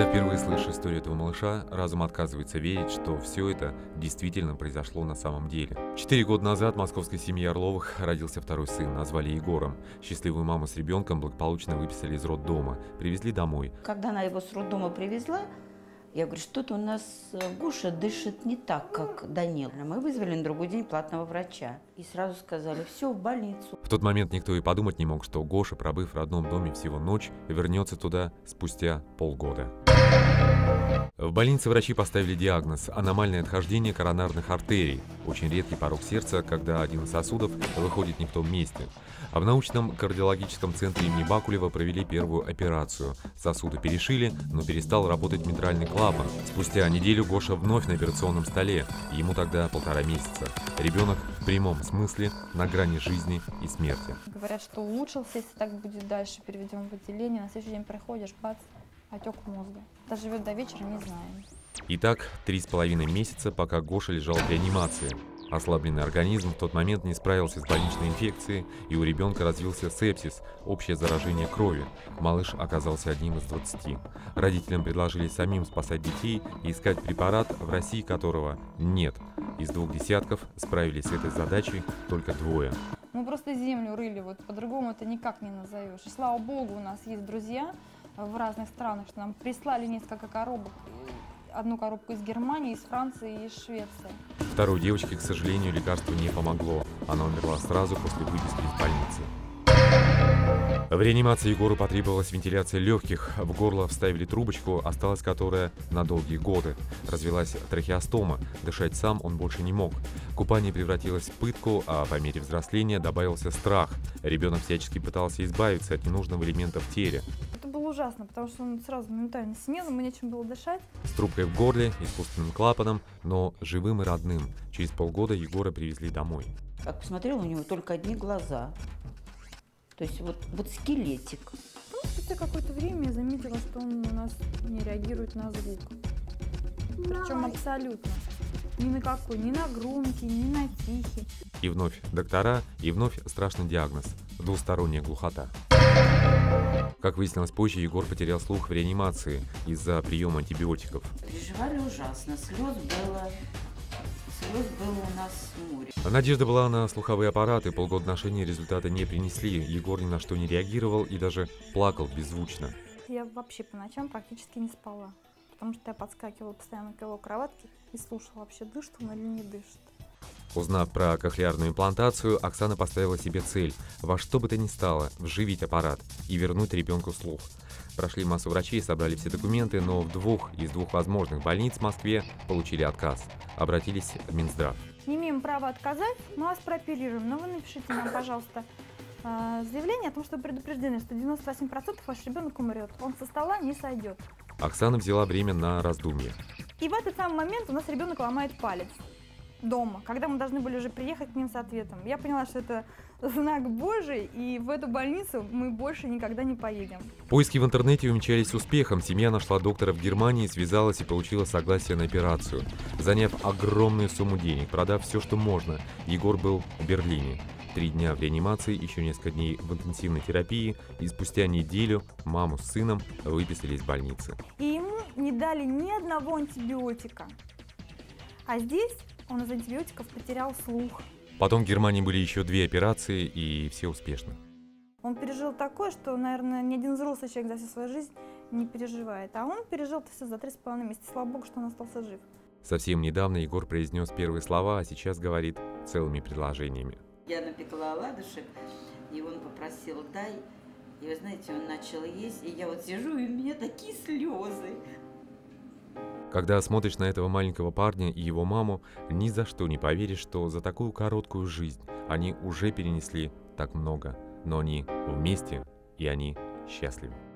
Когда впервые слышишь историю этого малыша, разум отказывается верить, что все это действительно произошло на самом деле. Четыре года назад в московской семье Орловых родился второй сын, назвали Егором. Счастливую маму с ребенком благополучно выписали из роддома, привезли домой. Когда она его с роддома привезла, я говорю, что-то у нас э, Гоша дышит не так, как Данил. Мы вызвали на другой день платного врача. И сразу сказали, все, в больницу. В тот момент никто и подумать не мог, что Гоша, пробыв в родном доме всего ночь, вернется туда спустя полгода. В больнице врачи поставили диагноз – аномальное отхождение коронарных артерий. Очень редкий порог сердца, когда один из сосудов выходит не в том месте. А в научном кардиологическом центре имени Бакулева провели первую операцию. Сосуды перешили, но перестал работать митральный клапан. Спустя неделю Гоша вновь на операционном столе. Ему тогда полтора месяца. Ребенок в прямом смысле на грани жизни и смерти. Говорят, что улучшился, если так будет дальше, переведем в отделение. На следующий день приходишь, бац, отек мозга. Доживет до вечера, не знаем. Итак, три с половиной месяца, пока Гоша лежал в реанимации. Ослабленный организм в тот момент не справился с больничной инфекцией, и у ребенка развился сепсис, общее заражение крови. Малыш оказался одним из 20. Родителям предложили самим спасать детей и искать препарат, в России которого нет. Из двух десятков справились с этой задачей только двое. Мы просто землю рыли, вот по-другому это никак не назовешь. И слава богу, у нас есть друзья в разных странах, что нам прислали несколько коробок одну коробку из Германии, из Франции и из Швеции. Второй девочке, к сожалению, лекарство не помогло. Она умерла сразу после выписки из больницы. В реанимации Егору потребовалась вентиляция легких. В горло вставили трубочку, осталась которая на долгие годы. Развелась трахеостома. Дышать сам он больше не мог. Купание превратилось в пытку, а по мере взросления добавился страх. Ребенок всячески пытался избавиться от ненужного элемента в теле ужасно, потому что он сразу моментально синел, ему нечем было дышать. С трубкой в горле, искусственным клапаном, но живым и родным. Через полгода Егора привезли домой. Как посмотрел, у него только одни глаза. То есть вот, вот скелетик. Ну, спустя какое-то время я заметила, что он у нас не реагирует на звук. Причем абсолютно. Ни на какой, ни на громкий, ни на тихий. И вновь доктора, и вновь страшный диагноз – двусторонняя глухота. Как выяснилось позже, Егор потерял слух в реанимации из-за приема антибиотиков. Переживали ужасно, слез было слез было у нас море. Надежда была на слуховые аппараты. Полгода ношения результата не принесли. Егор ни на что не реагировал и даже плакал беззвучно. Я вообще по ночам практически не спала, потому что я подскакивала постоянно к его кроватке и слушала, вообще дышит он или не дышит. Узнав про кохлеарную имплантацию, Оксана поставила себе цель – во что бы то ни стало вживить аппарат и вернуть ребенку слух. Прошли массу врачей, собрали все документы, но в двух из двух возможных больниц в Москве получили отказ. Обратились в Минздрав. Не имеем права отказать, мы вас прооперируем, но вы напишите нам, пожалуйста, э, заявление о том, что предупреждены, что 98% ваш ребенок умрет, он со стола не сойдет. Оксана взяла время на раздумье. И в этот самый момент у нас ребенок ломает палец дома, когда мы должны были уже приехать к ним с ответом. Я поняла, что это знак Божий, и в эту больницу мы больше никогда не поедем. Поиски в интернете умечались успехом. Семья нашла доктора в Германии, связалась и получила согласие на операцию. Заняв огромную сумму денег, продав все, что можно, Егор был в Берлине. Три дня в реанимации, еще несколько дней в интенсивной терапии, и спустя неделю маму с сыном выписали из больницы. И ему не дали ни одного антибиотика. А здесь он из антибиотиков потерял слух. Потом в Германии были еще две операции, и все успешно. Он пережил такое, что, наверное, ни один взрослый человек за всю свою жизнь не переживает. А он пережил это все за три с половиной месяца. Слава богу, что он остался жив. Совсем недавно Егор произнес первые слова, а сейчас говорит целыми предложениями. Я напекла оладушек, и он попросил «дай». И вы знаете, он начал есть, и я вот сижу, и у меня такие слезы. Когда смотришь на этого маленького парня и его маму, ни за что не поверишь, что за такую короткую жизнь они уже перенесли так много. Но они вместе, и они счастливы.